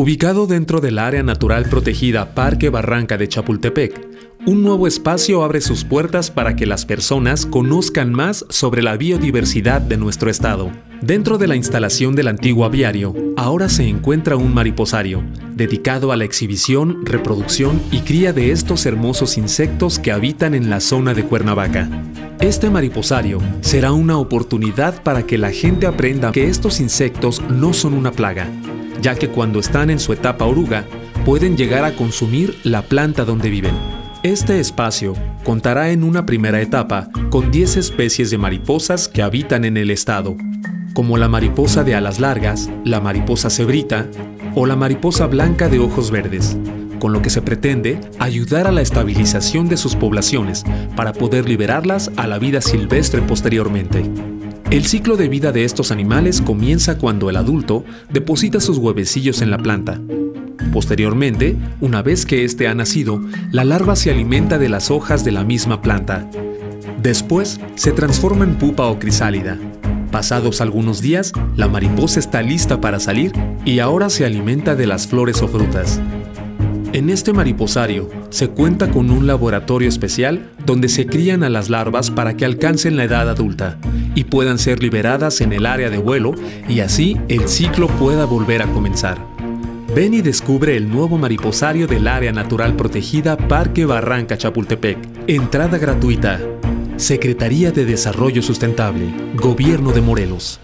Ubicado dentro del área natural protegida Parque Barranca de Chapultepec, un nuevo espacio abre sus puertas para que las personas conozcan más sobre la biodiversidad de nuestro estado. Dentro de la instalación del antiguo aviario, ahora se encuentra un mariposario, dedicado a la exhibición, reproducción y cría de estos hermosos insectos que habitan en la zona de Cuernavaca. Este mariposario será una oportunidad para que la gente aprenda que estos insectos no son una plaga, ya que cuando están en su etapa oruga, pueden llegar a consumir la planta donde viven. Este espacio contará en una primera etapa con 10 especies de mariposas que habitan en el estado, como la mariposa de alas largas, la mariposa cebrita o la mariposa blanca de ojos verdes, con lo que se pretende ayudar a la estabilización de sus poblaciones para poder liberarlas a la vida silvestre posteriormente. El ciclo de vida de estos animales comienza cuando el adulto deposita sus huevecillos en la planta. Posteriormente, una vez que éste ha nacido, la larva se alimenta de las hojas de la misma planta. Después, se transforma en pupa o crisálida. Pasados algunos días, la mariposa está lista para salir y ahora se alimenta de las flores o frutas. En este mariposario se cuenta con un laboratorio especial donde se crían a las larvas para que alcancen la edad adulta y puedan ser liberadas en el área de vuelo y así el ciclo pueda volver a comenzar. Ven y descubre el nuevo mariposario del Área Natural Protegida Parque Barranca Chapultepec. Entrada gratuita. Secretaría de Desarrollo Sustentable, Gobierno de Morelos.